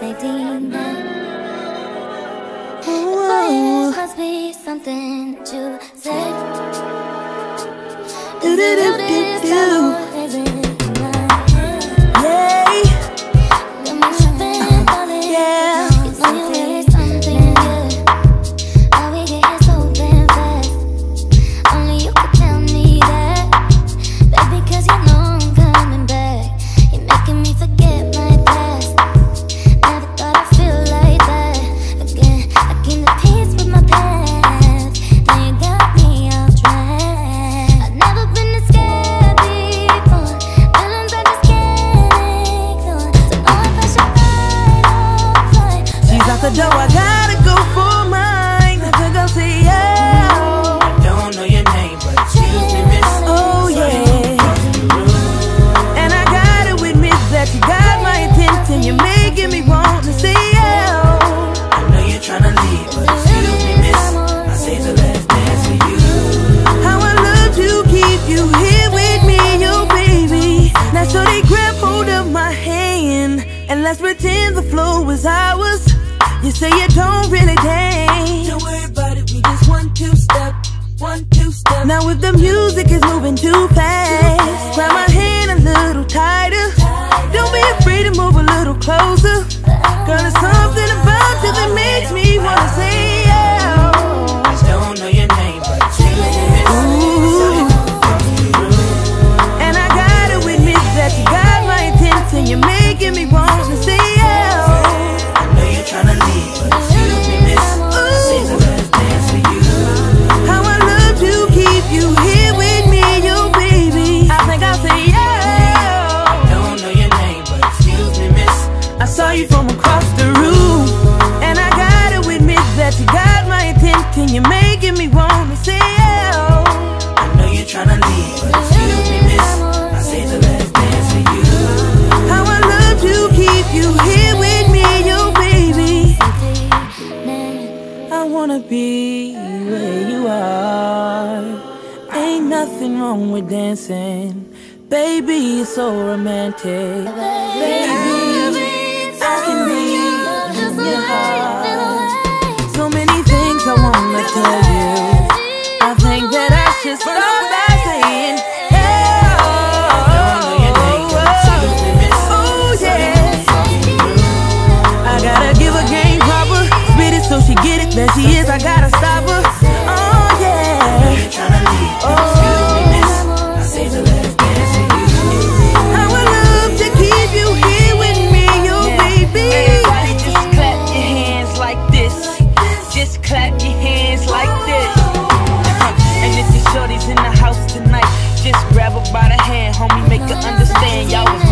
safety must be something to say. Do do do do do. So I gotta go for mine. I could go see you. I don't know your name, but excuse me, oh, miss. And I gotta admit that you got my attention. You're making me want to. I know you're trying to leave, but excuse me, miss. I say the last dance for you. How I to keep you here with me, oh, baby. Now, they grab hold of my hand. And let's pretend the flow was ours you say you don't really care. Don't worry about it, we just one, two step. One, two step. Now if the music is moving too fast, grab my hand a little tighter. Don't be afraid to move a little closer. Girl, there's something about you that makes wanna be where you are. Ain't nothing wrong with dancing. Baby, it's so romantic. Baby, I can could understand y'all. was